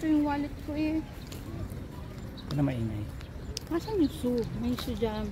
dito yung wallet ko eh. Na maingay. Nasaan yung shoe? May shoe dyan.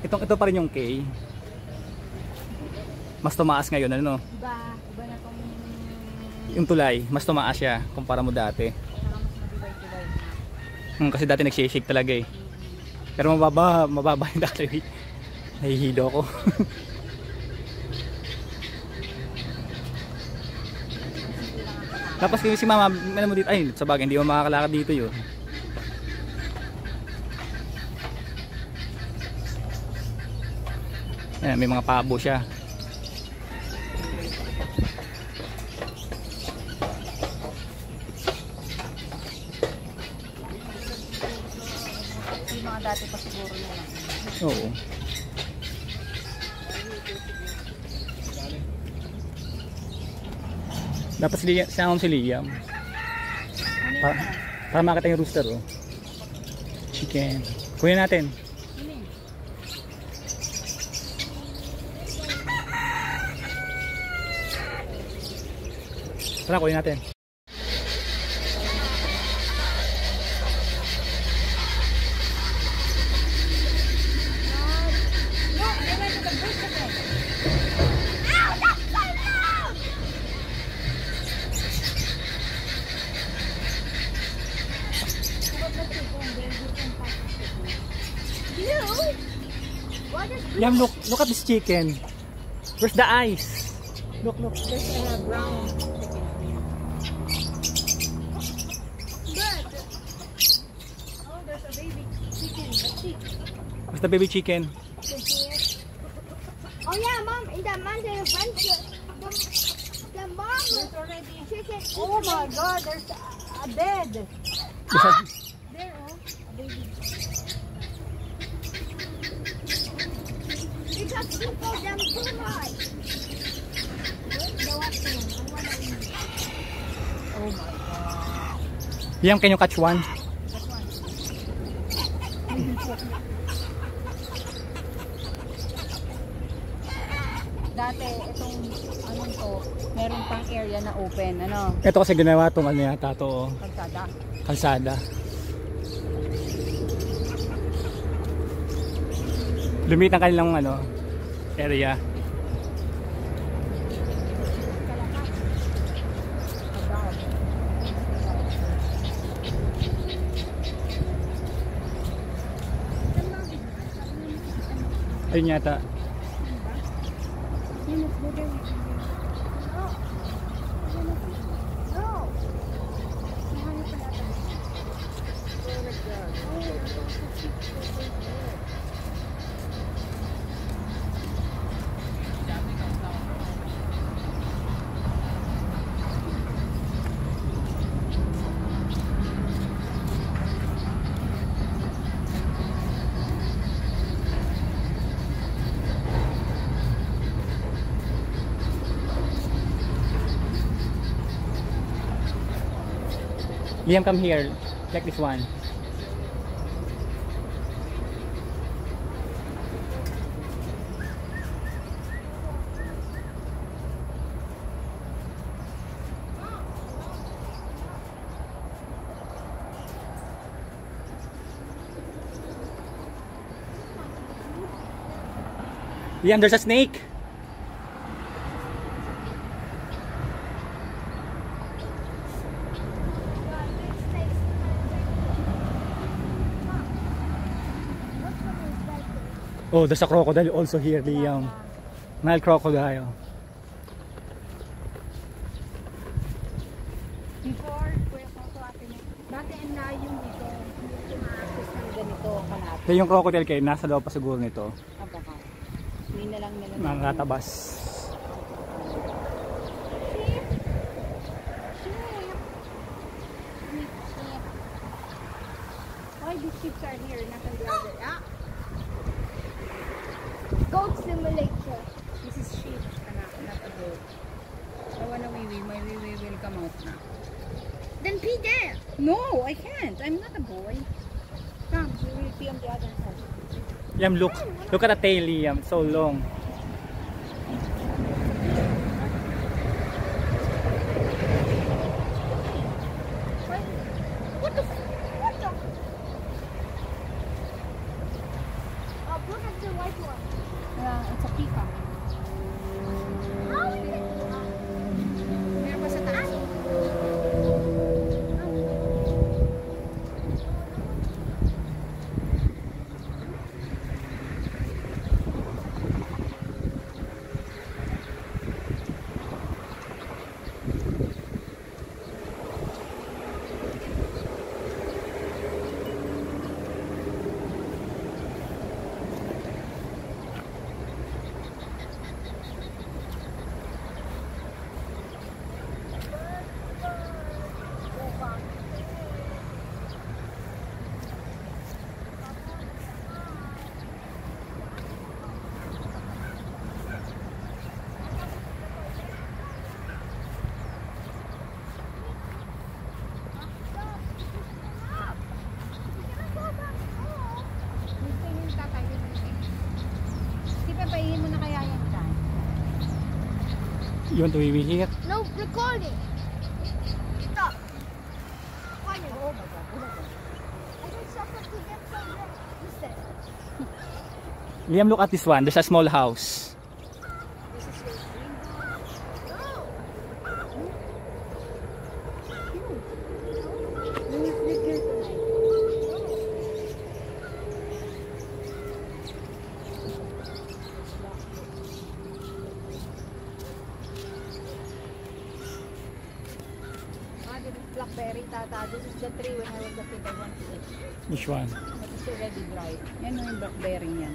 Itong ito pa rin yung K. Mas tumaas ngayon ano? Iba, iba na tong Yung tulay, mas tumaas siya kumpara mo dati. Hmm, kasi dati nagsishake talaga eh. Pero mababa, mababa yung dati. Nahihilo ako. Tapos kasi si mama, ano mo dito, ay sa bagay, hindi mo makakalakad dito yun. Ayan, may mga pabo siya. Yung mga dati pa siguro na lang. Oo. Dapat si Liam, si si Liam. Ano yun? Pa, para makita yung rooster oh. Chicken. Kunin natin. Tara, kunin natin. Liam, look, look at this chicken. Where's the eyes? Look, look. There's a brown The baby chicken? Oh yeah, mom, in the mountain front, the, the mom already. chicken. Oh my God! There's a, bed. There, oh, a baby. Because people them too high. Gawa ko yun. Ang wala yun. Oh my God. Liam, can you catch one? That one. Dati, itong anong to, meron pang area na open, ano, Ito kasi ginawa tong ano yata to, oh, kalsada. kalsada. Lumit ang kanilang ano, area. Ayun yata. 荷物出てる。Liam, come here. Check this one. Liam, there's a snake. Oh, there's a crocodile also here, Liam. Nile crocodile. Before. Dati ang layo nito. Hindi ma-access ng ganito kalapit. Yung crocodile kayo, nasa loob pa siguro nito. Baka. Hindi na lang nila. Mga katabas. Why these ships are here? Not on the other. Ah, Goat simulator. this is sheep. Anak, not a goat. I wanna wee wee. My wee wee will come out now. Then pee there. No, I can't. I'm not a boy. Come, we will be on the other side. Liam, look. Oh, look at the tail, Liam. So long. What the? What the? Oh, look at the white one. Yeah, it's a peacock. You want to be here? No recording. Stop. Why you? Oh my God. oh my God. I can suffer to get from there. Listen. Liam, look at this one. There's a small house. This is your dream. When you sleep here tonight. Ah, blackberry, tata. This is the tree when I was a kid. I want to eat. Which one? It's already dry. Yan yung blackberry niyan.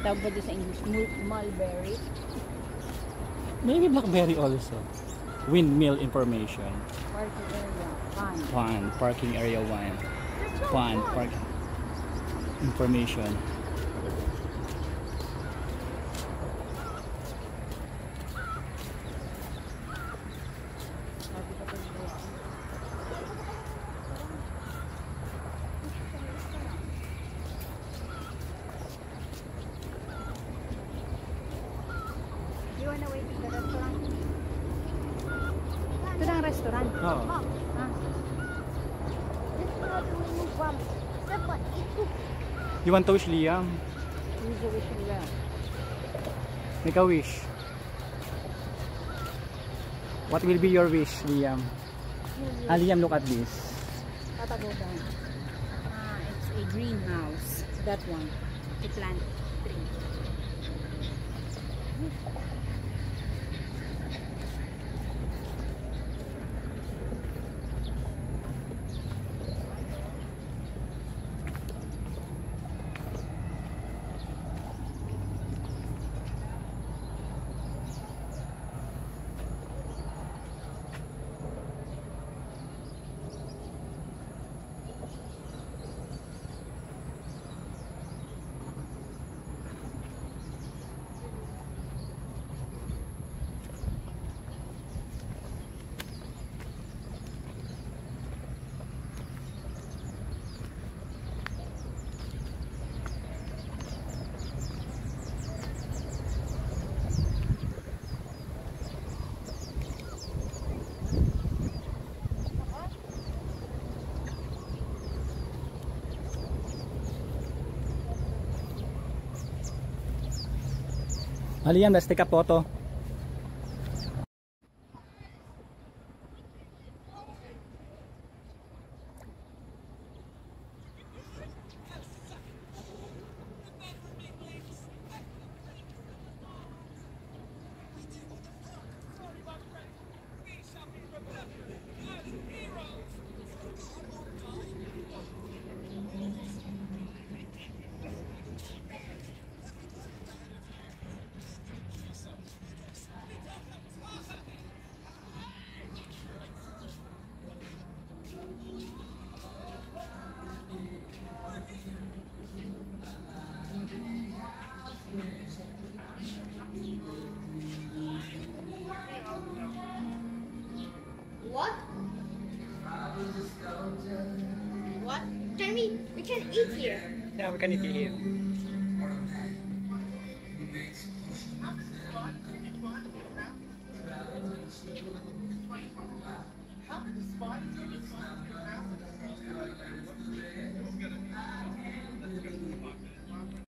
Tawag ba doon sa English? Mulberry. Maybe blackberry also. Windmill information. Parking area. Fine. One. Parking area one. One. Parking information. You wanna wait in the restaurant? Ito na ang restaurant. Oh. Ah, This is how to remove from. Step one. You want to wish, Liam? usually sila. Make a wish. What will be your wish, Liam? Ah, Liam, look at this. Tatago down. Ah, it's a greenhouse. That one. To plant tree. Ali yan, let's take a photo. What? What? We, we can eat here. Yeah, we can eat here.